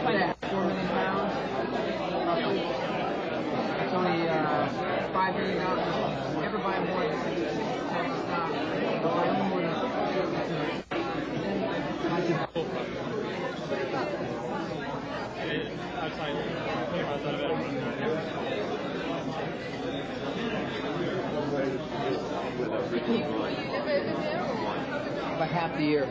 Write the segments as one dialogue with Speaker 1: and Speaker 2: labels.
Speaker 1: four million pounds. It's only uh, five million dollars. Ever buy more than About half the year.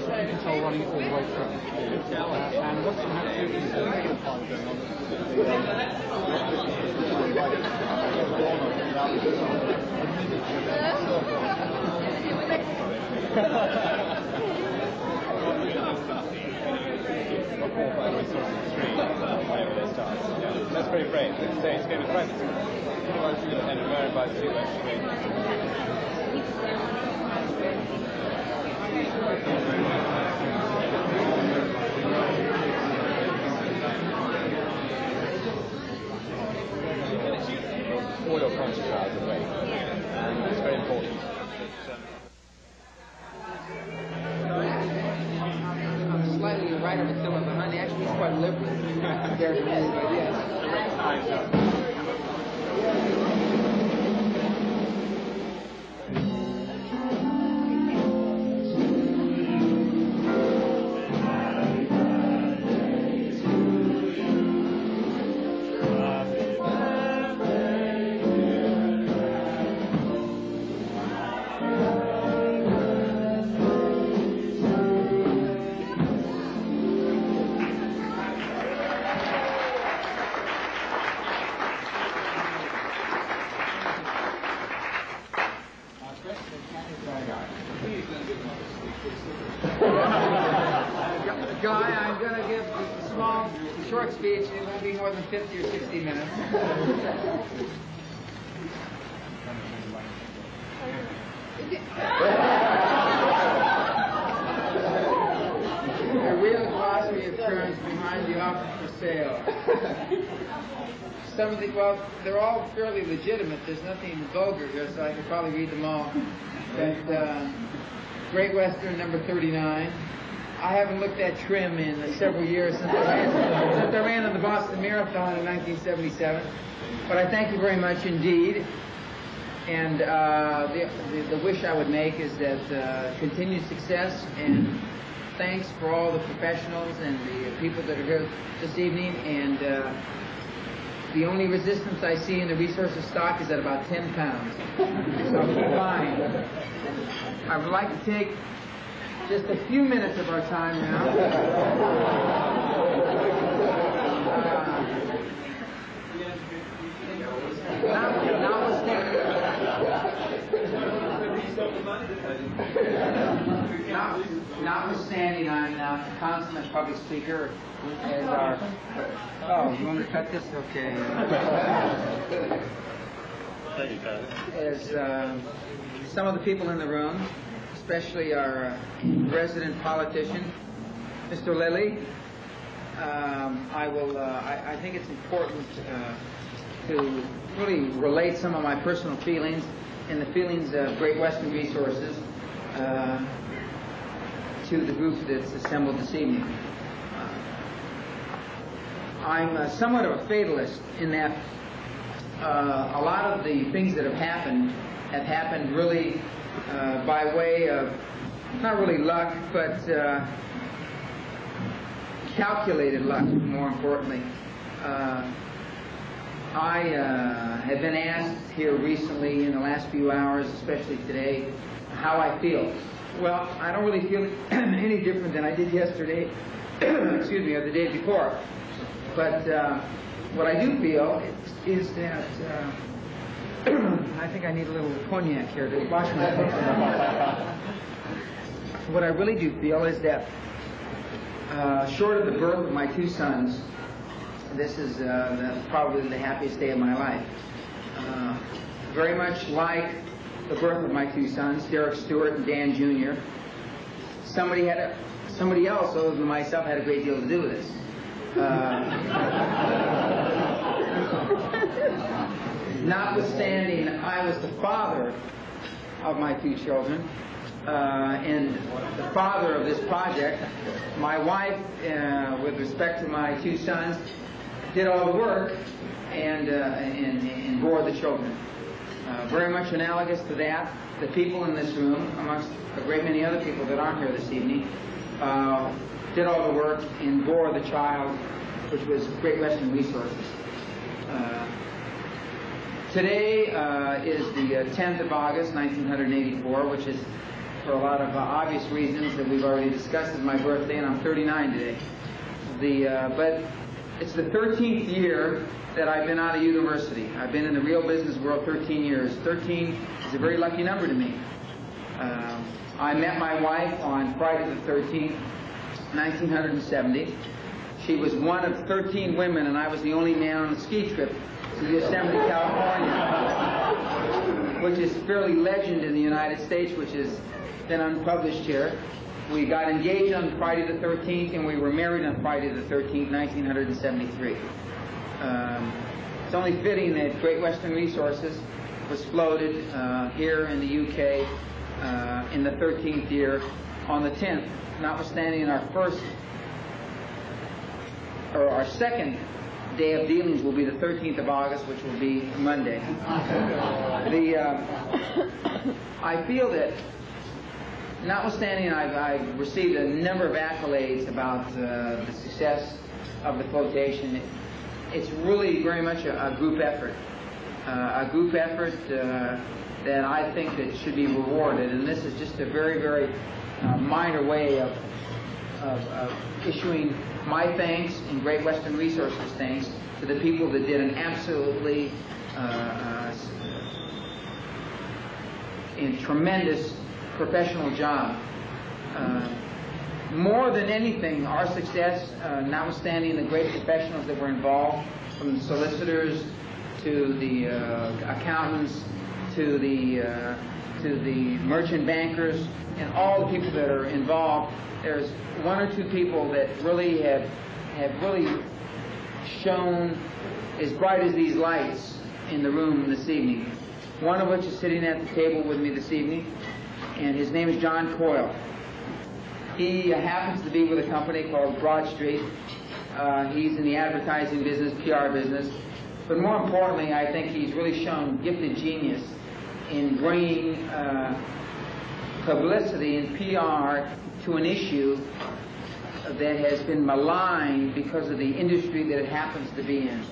Speaker 2: Person you control running all the way through. Uh, and what's going to happen is the negative part going on.
Speaker 3: That's pretty great. It's, it's going to. And learn about two actually of the way. And it's very important.
Speaker 1: I'm slightly right of Attila behind. Actually, he's quite liberal to me, but yes. Sale. Some of the, well, they're all fairly legitimate. There's nothing vulgar here, so I could probably read them all. But uh, Great Western number 39. I haven't looked at trim in several years since I, ran, since I ran the Boston Marathon in 1977. But I thank you very much indeed. And uh, the, the, the wish I would make is that uh, continued success and thanks for all the professionals and the people that are here this evening. And uh, the only resistance I see in the resources stock is at about 10 pounds. So fine. I would like to take just a few minutes of our time now. Uh, not- notwithstanding, not- notwithstanding I'm not a consummate public speaker as our, oh, you want to cut this? Okay. As uh, some of the people in the room, especially our uh, resident politician, Mr. Lilly, um, I will. Uh, I, I think it's important uh, to really relate some of my personal feelings and the feelings of Great Western Resources uh, to the group that's assembled this evening. Uh, I'm uh, somewhat of a fatalist in that uh, a lot of the things that have happened have happened really uh, by way of not really luck, but uh, calculated luck, more importantly. I have been asked here recently in the last few hours, especially today, how I feel. Well, I don't really feel any different than I did yesterday, excuse me, or the day before. But uh, what I do feel is, that uh, I think I need a little cognac here to wash my face. what I really do feel is that, uh, short of the birth of my two sons, this is uh, probably the happiest day of my life. Uh, very much like the birth of my two sons, Derek Stewart and Dan Jr. Somebody had a, somebody else other than myself had a great deal to do with this. Uh, notwithstanding, I was the father of my two children. Uh, and the father of this project, my wife, uh, with respect to my two sons, did all the work and, uh, and, and bore the children. Uh, very much analogous to that, the people in this room, amongst a great many other people that aren't here this evening, uh, did all the work and bore the child, which was Great Western Resources. Uh, Today uh, is the uh, 10th of August, 1984, which is, for a lot of uh, obvious reasons that we've already discussed, is my birthday, and I'm 39 today. The, uh, but it's the 13th year that I've been out of university. I've been in the real business world 13 years. 13 is a very lucky number to me. Uh, I met my wife on Friday the 13th, 1970. She was one of 13 women, and I was the only man on a ski trip to Yosemite, California, which is fairly legend in the United States, which has been unpublished here. We got engaged on Friday the 13th, and we were married on Friday the 13th, 1973. Um, it's only fitting that Great Western Resources was floated uh, here in the UK uh, in the 13th year on the 10th, notwithstanding our first or our second day of dealings will be the 13th of August, which will be Monday. The uh, I feel that, notwithstanding I've, I've received a number of accolades about uh, the success of the flotation, it, it's really very much a, a group effort, uh, a group effort uh, that I think that should be rewarded, and this is just a very, very uh, minor way of, of, of issuing my thanks and Great Western Resources thanks to the people that did an absolutely uh, uh, and tremendous professional job. Uh, more than anything, our success, uh, notwithstanding the great professionals that were involved, from the solicitors to the uh, accountants to the uh, to the merchant bankers and all the people that are involved, there's one or two people that really have have really shone as bright as these lights in the room this evening. One of which is sitting at the table with me this evening, and his name is John Coyle. He happens to be with a company called Broad Street. Uh, he's in the advertising business, PR business. But more importantly, I think he's really shown gifted genius in bringing uh, publicity and PR to an issue that has been maligned because of the industry that it happens to be in,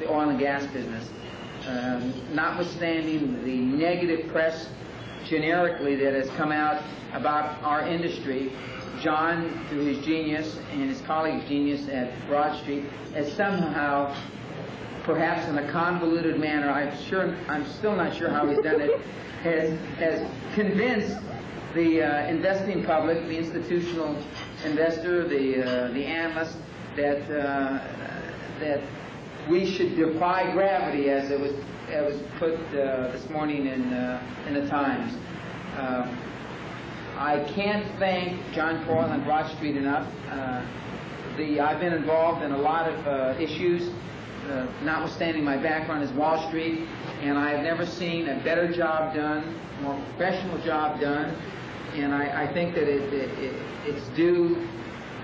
Speaker 1: the oil and gas business. Um, notwithstanding the negative press generically that has come out about our industry, John, through his genius and his colleague's genius at Broad Street, has somehow, perhaps in a convoluted manner, I'm sure, I'm still not sure how he's done it, has, has convinced the uh, investing public, the institutional investor, the uh, the analyst, that uh, that we should defy gravity, as it was it was put uh, this morning in uh, in the Times. Um, I can't thank John Coyle and Broad Street enough. Uh, the I've been involved in a lot of uh, issues, uh, notwithstanding my background is Wall Street, and I have never seen a better job done, more professional job done, and I, I think that it, it, it, it's due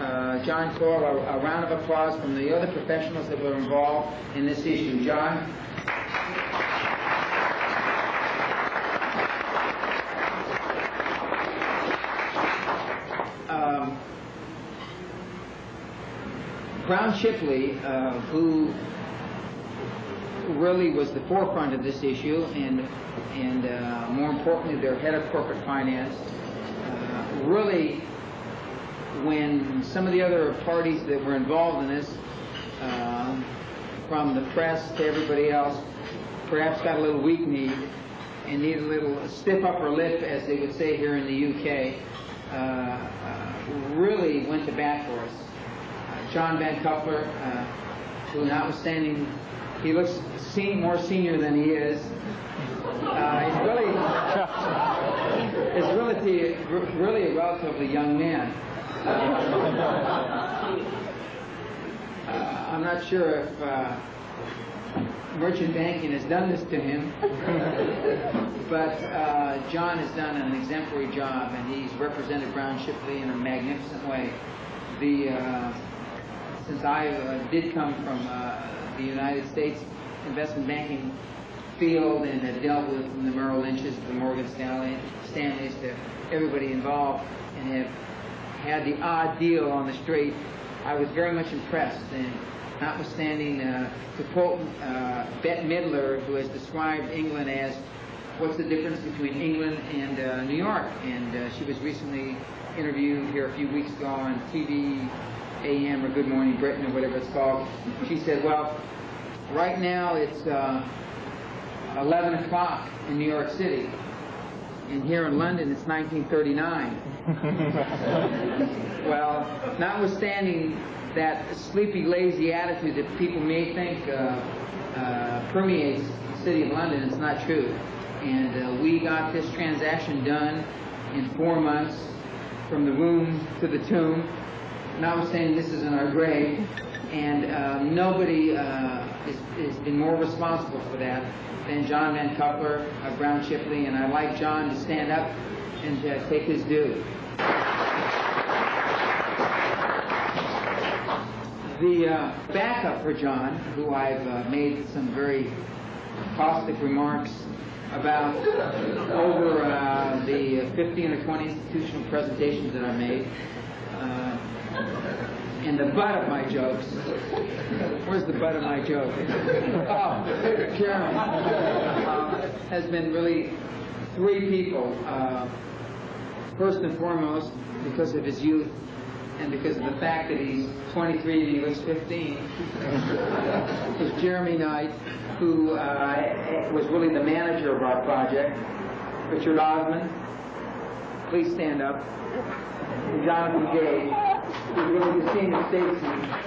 Speaker 1: uh, John Coyle a, a round of applause from the other professionals that were involved in this issue. John. Um, Brown Shipley, uh, who really was the forefront of this issue, and and uh, more importantly, their head of corporate finance, uh, really, when some of the other parties that were involved in this, uh, from the press to everybody else, perhaps got a little weak-kneed and needed a little stiff upper lip, as they would say here in the UK, uh, uh, really went to bat for us. Uh, John Van Kuppler, uh, who notwithstanding he looks more senior than he is, uh, he's really is really, really a relatively young man. Uh, I'm not sure if uh, merchant banking has done this to him, but uh, John has done an exemplary job, and he's represented Brown Shipley in a magnificent way. The uh, since I uh, did come from uh, the United States investment banking field and have dealt with the Merrill Lynch's the Morgan Stanley, Stanleys to everybody involved and have had the odd deal on the street, I was very much impressed. And notwithstanding, uh, to quote uh, Bette Midler, who has described England as what's the difference between England and uh, New York? And uh, she was recently interviewed here a few weeks ago on TV AM or Good Morning Britain or whatever it's called. She said, well, right now it's uh, 11 o'clock in New York City. And here in London it's 1939. well, notwithstanding that sleepy, lazy attitude that people may think uh, uh, permeates the city of London, it's not true. And uh, we got this transaction done in four months from the womb to the tomb. Notwithstanding this is in our grave, and uh, nobody uh, has been more responsible for that than John Van Cutler Brown Shipley, and I'd like John to stand up and uh, take his due. The uh, backup for John, who I've uh, made some very caustic remarks about over uh, the 15 or 20 institutional presentations that I made, uh, and the butt of my jokes. Where's the butt of my joke? oh, Jeremy uh, has been really three people. Uh, first and foremost, because of his youth and because of the fact that he's 23 and he looks 15, is Jeremy Knight, who uh, was really the manager of our project. Richard Osmond, please stand up. Jonathan Gage, who's really the senior statesman. And,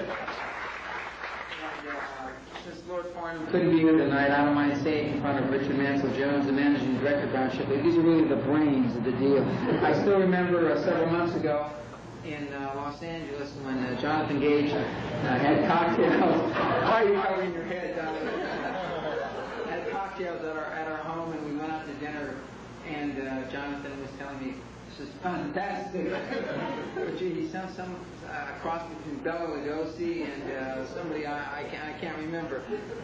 Speaker 1: Since Lord Farnham couldn't be here tonight, I don't mind saying in front of Richard Mansell Jones, the managing director of Brown Shipley, these are really the brains of the deal. I still remember uh, several months ago in uh, Los Angeles when uh, Jonathan Gage uh, had cocktails. Why are you covering your head, Jonathan? had cocktails at our at our home, and we went out to dinner. And uh, Jonathan was telling me this is fantastic. but gee, sounds some uh, cross between Bela Lugosi and uh, somebody I, I, can't, I can't remember.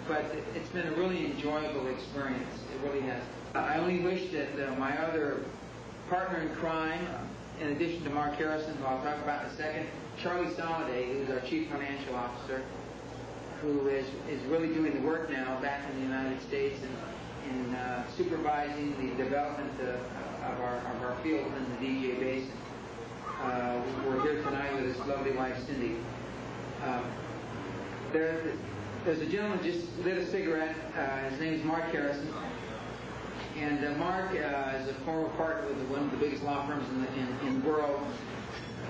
Speaker 1: But it, it's been a really enjoyable experience. It really has. I only wish that uh, my other partner in crime, in addition to Mark Harrison, who I'll talk about in a second, Charlie Soliday, who's our chief financial officer, who is, is really doing the work now back in the United States and in uh, supervising the development of, our, of our field in the DJ Basin. Uh, we're here tonight with his lovely wife, Cindy. Um, there, there's a gentleman just lit a cigarette. Uh, his name is Mark Harrison. And uh, Mark uh, is a former partner with one of the biggest law firms in the, in, in the world.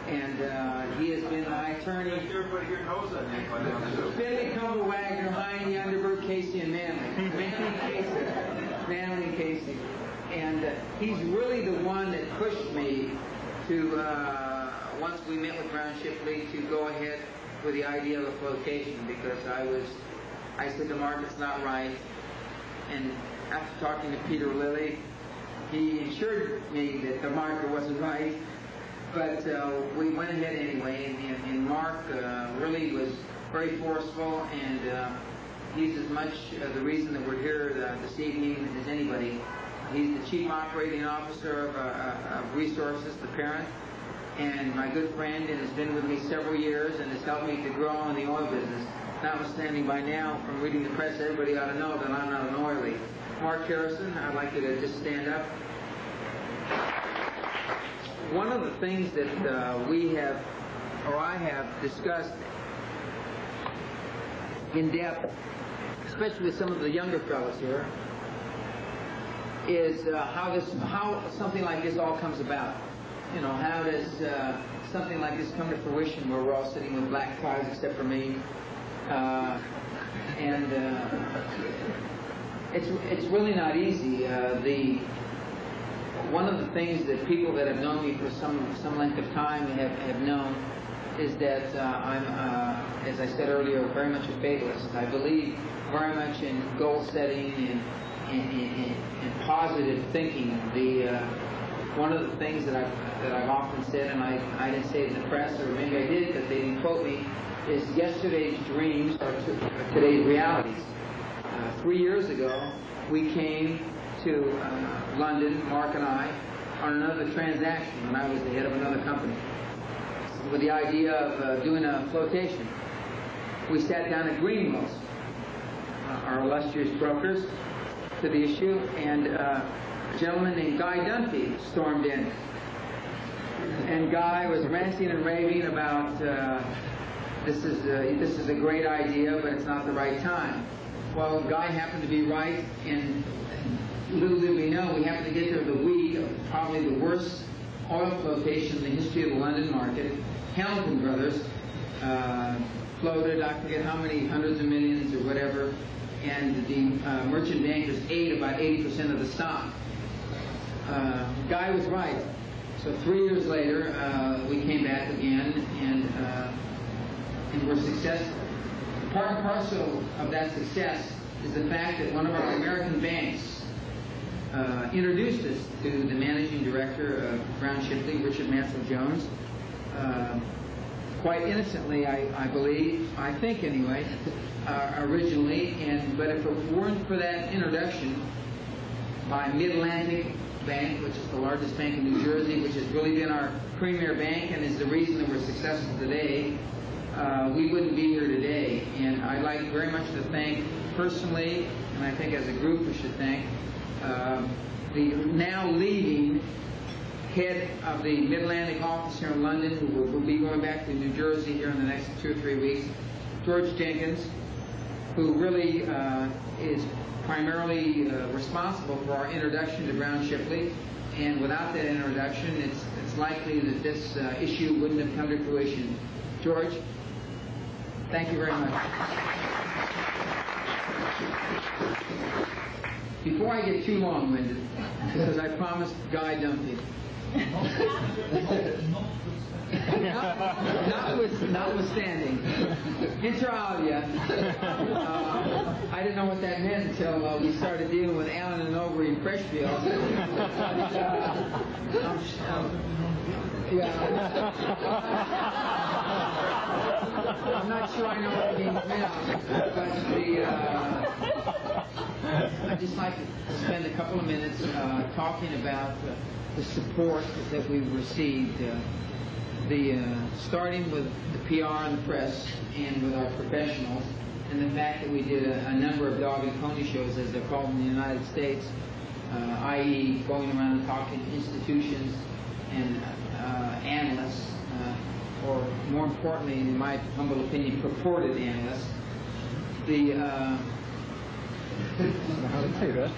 Speaker 1: And uh, he has been my attorney.
Speaker 4: Everybody here knows that name by now.
Speaker 1: Billy Cumber Wagner, Heine Underberg, Casey, and Manley. Manley Casey. Manley and Casey. And uh, he's really the one that pushed me to, uh, once we met with Brown Shipley, to go ahead with the idea of a flotation because I was, I said the market's not right. And after talking to Peter Lilly, he assured me that the market wasn't right. But uh, we went ahead anyway, and, and, Mark uh, really was very forceful, and uh, he's as much uh, the reason that we're here uh, this evening as anybody. He's the chief operating officer of, uh, uh, of Resources, the parent, and my good friend, and has been with me several years, and has helped me to grow in the oil business. Notwithstanding by now, from reading the press, everybody ought to know that I'm not an oily. Mark Harrison, I'd like you to just stand up. One of the things that uh, we have, or I have discussed in depth, especially with some of the younger fellows here, is uh, how this, how something like this all comes about. You know, how does uh, something like this come to fruition where we're all sitting with black ties except for me? Uh, and uh, it's it's really not easy. Uh, the one of the things that people that have known me for some some length of time have, have known is that uh, I'm, uh, as I said earlier, very much a fatalist. I believe very much in goal setting and in positive thinking. The uh, one of the things that I've that I've often said, and I I didn't say it in the press, or maybe I did, but they didn't quote me, is yesterday's dreams are today's realities. Uh, three years ago, we came to uh, London, Mark and I, on another transaction when I was the head of another company, with the idea of uh, doing a flotation. we sat down at Greenwell's, uh, our illustrious brokers, to the issue, and uh, a gentleman named Guy Dunphy stormed in. And Guy was ranting and raving about uh, this is a, this is a great idea, but it's not the right time. Well, Guy happened to be right, and little did we know, we happened to get there the week of probably the worst oil flotation in the history of the London market. Hamilton Brothers uh, floated, I forget how many hundreds of millions or whatever, and the uh, merchant bankers ate about 80% of the stock. Uh, Guy was right. So three years later, uh, we came back again, and uh, and were successful. Part and parcel of that success is the fact that one of our American banks uh, introduced us to the managing director of Brown Shipley, Richard Mansell Jones. Uh, quite innocently, I, I believe, I think anyway, uh, originally. And but if it weren't for that introduction by Mid-Atlantic Bank, which is the largest bank in New Jersey, which has really been our premier bank and is the reason that we're successful today, uh, we wouldn't be here today. And I'd like very much to thank personally, and I think as a group we should thank, uh, the now leading head of the Mid-Atlantic office here in London, who will, will be going back to New Jersey here in the next two or three weeks, George Jenkins, who really uh, is primarily uh, responsible for our introduction to Brown Shipley. And without that introduction, it's, it's likely that this uh, issue wouldn't have come to fruition. George, thank you very much. Before I get too long-winded, because I promised Guy Dunphy, Notwith- Notwithstanding, inter alia, uh, I didn't know what that meant until uh, we started dealing with Allen and Overy and Freshfield. Uh, um, yeah. I'm not sure I know what it means now, but the, uh, I'd just like to spend a couple of minutes uh, talking about uh, the support that we've received, uh, the uh, starting with the PR and the press and with our professionals, and the fact that we did a, a number of dog and pony shows, as they're called in the United States, uh, i.e., going around and talking to institutions and uh, analysts, or more importantly, in my humble opinion, purported analysts. The uh,
Speaker 2: How to say that?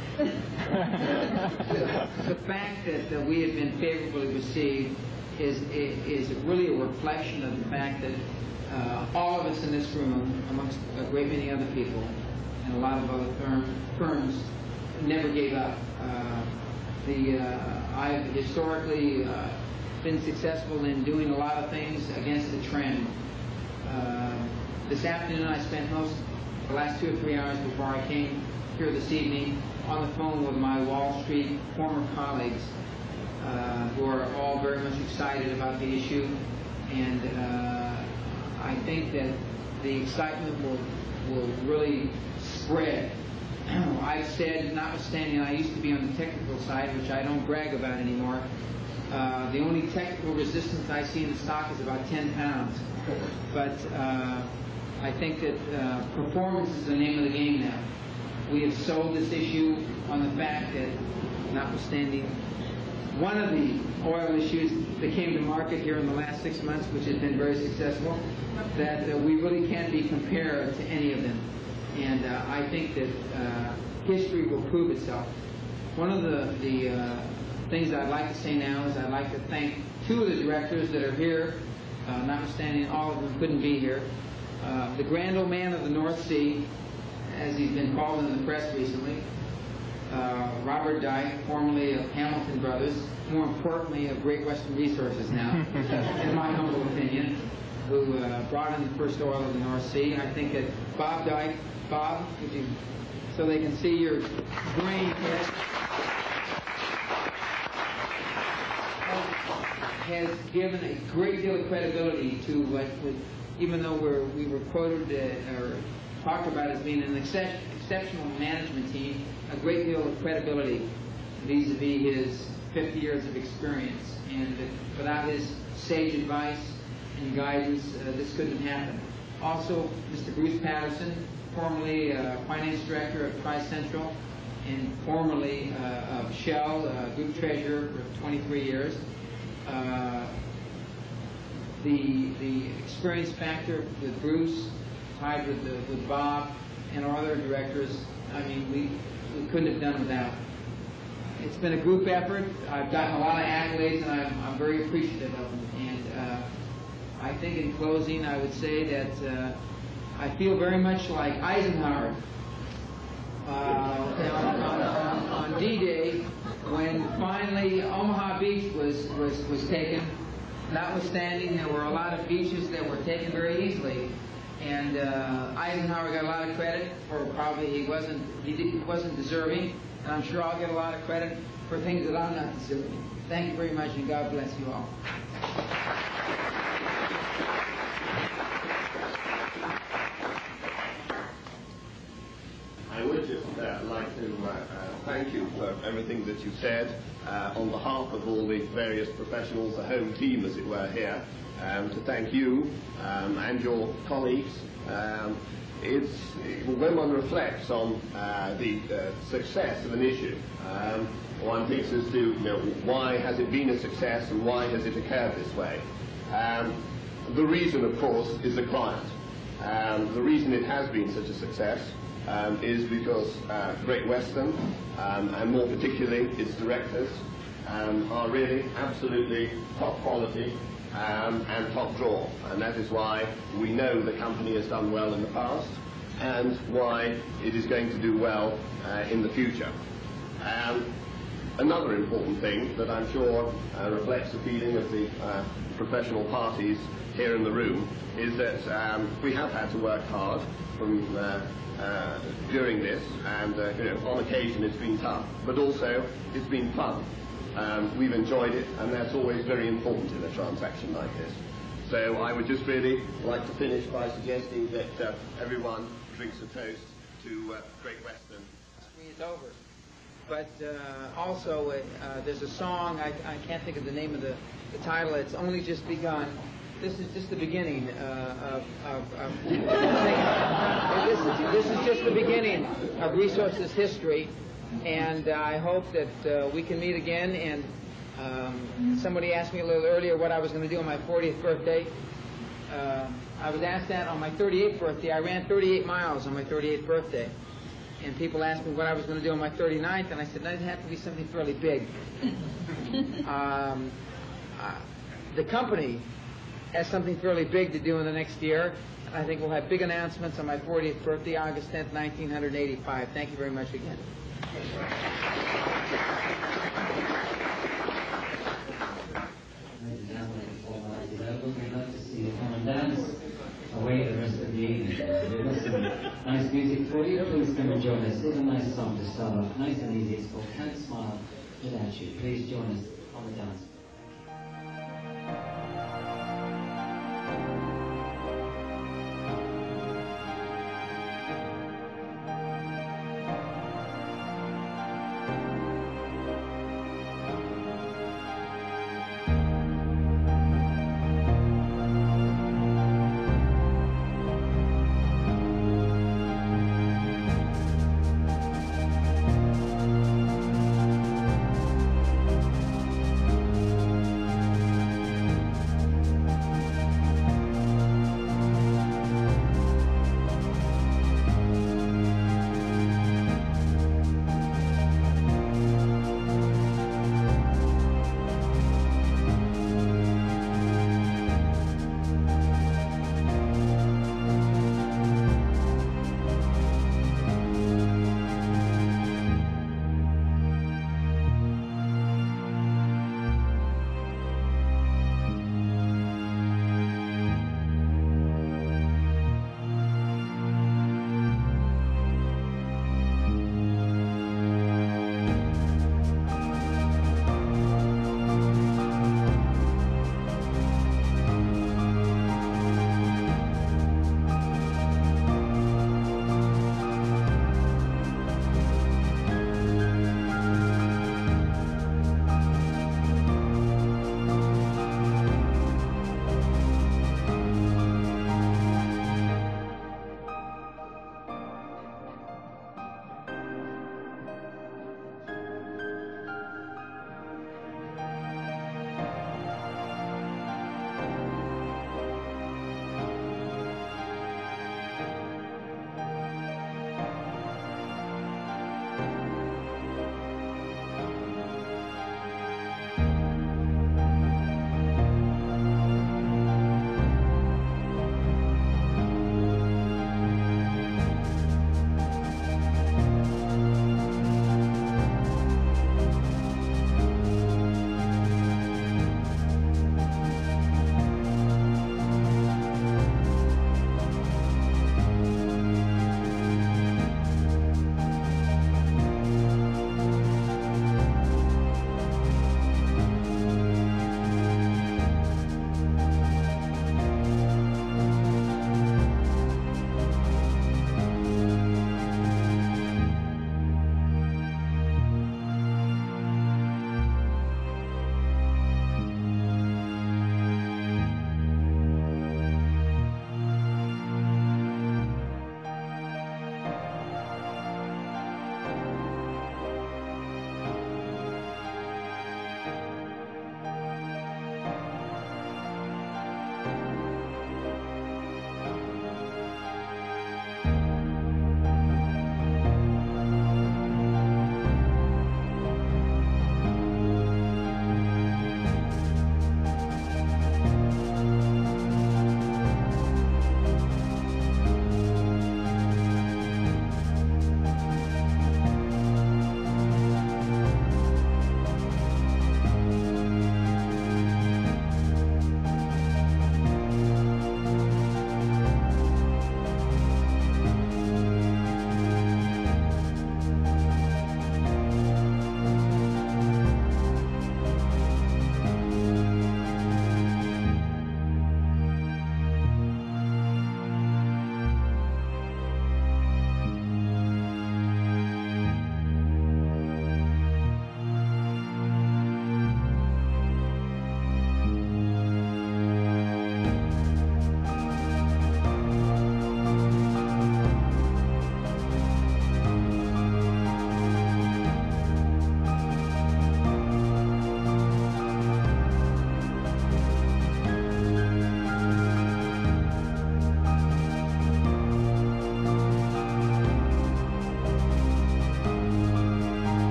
Speaker 1: the fact that, that we have been favorably received is, is really a reflection of the fact that uh, all of us in this room, amongst a great many other people, and a lot of other firm, firms, never gave up. Uh, the uh, I've historically uh, been successful in doing a lot of things against the trend. Uh, this afternoon, I spent most the last two or three hours before I came here this evening on the phone with my Wall Street former colleagues uh, who are all very much excited about the issue. And uh, I think that the excitement will, will really spread. I've said, notwithstanding I used to be on the technical side, which I don't brag about anymore, uh, the only technical resistance I see in the stock is about 10 pounds. But uh, I think that uh, performance is the name of the game now. We have sold this issue on the fact that, notwithstanding one of the oil issues that came to market here in the last six months, which has been very successful, that uh, we really can't be compared to any of them. And uh, I think that history will prove itself. One of the, the things I'd like to say now is I'd like to thank two of the directors that are here, uh, notwithstanding all of them couldn't be here. Uh, the grand old man of the North Sea, as he's been called in the press recently, uh, Robert Dyke, formerly of Hamilton Brothers, more importantly of Great Western Resources now, in my humble opinion, who uh, brought in the first oil of the North Sea. And I think that Bob Dyke, Bob, you, so they can see your brain head, has given a great deal of credibility to what, what even though we're, we were quoted uh, or talked about as being an excep- exceptional management team, a great deal of credibility vis-a-vis his 50 years of experience. And without his sage advice and guidance, uh, this couldn't happen. Also, Mr. Bruce Patterson, formerly uh, finance director of Tricentrol and formerly uh, of Shell, uh, group treasurer for 23 years. Uh, the the experience factor with Bruce, tied with the, with Bob and our other directors. I mean, we we couldn't have done without. It's been a group effort. I've gotten a lot of accolades, and I'm, I'm very appreciative of them. And uh, I think in closing, I would say that uh, I feel very much like Eisenhower uh, on, on, on D-Day when finally Omaha Beach was, was, was taken. Notwithstanding, there were a lot of beaches that were taken very easily. And uh, Eisenhower got a lot of credit for probably he wasn't he didn't, wasn't deserving, and I'm sure I'll get a lot of credit for things that I'm not deserving. Thank you very much, and God bless you all.
Speaker 4: I would just uh, like to uh, uh, thank you for everything that you said uh, on behalf of all the various professionals, the home team, as it were, here. Um, to thank you um, and your colleagues. Um, it's when one reflects on uh, the uh, success of an issue, um, one thinks as to you know, why has it been a success and why has it occurred this way. Um, the reason, of course, is the client. Um, the reason it has been such a success um, is because uh, Great Western, um, and more particularly its directors, um, are really absolutely top quality um, and top draw. And that is why we know the company has done well in the past and why it is going to do well uh, in the future. Another important thing that I'm sure uh, reflects the feeling of the uh, professional parties here in the room is that um, we have had to work hard from uh, uh, during this, and uh, you know, on occasion it's been tough, but also it's been fun. Um, we've enjoyed it, and that's always very important in a transaction like this. So I would just really like to finish by suggesting that uh, everyone drinks a toast to Great Western.
Speaker 1: It's over. But uh, also, uh, there's a song, I, I can't think of the name of the, the title, it's only just begun. This is just the beginning uh, of, of, of this, is, this is just the beginning of Resources history. And I hope that uh, we can meet again. And um, somebody asked me a little earlier what I was going to do on my 40th birthday. Uh, I was asked that on my 38th birthday. I ran 38 miles on my 38th birthday. And people asked me what I was going to do on my 39th, and I said, that'd have to be something fairly big. um, uh, the company has something fairly big to do in the next year. I think we'll have big announcements on my 40th birthday, August 10th, 1985. Thank you very much again.
Speaker 5: Ladies and gentlemen, before my level, we'd love to see you come and dance away the rest of the evening. Nice music for you. Please come and join us. Here's a nice song to start off. Nice and easy. It's called Can't Smile Without You. Please join us on the dance.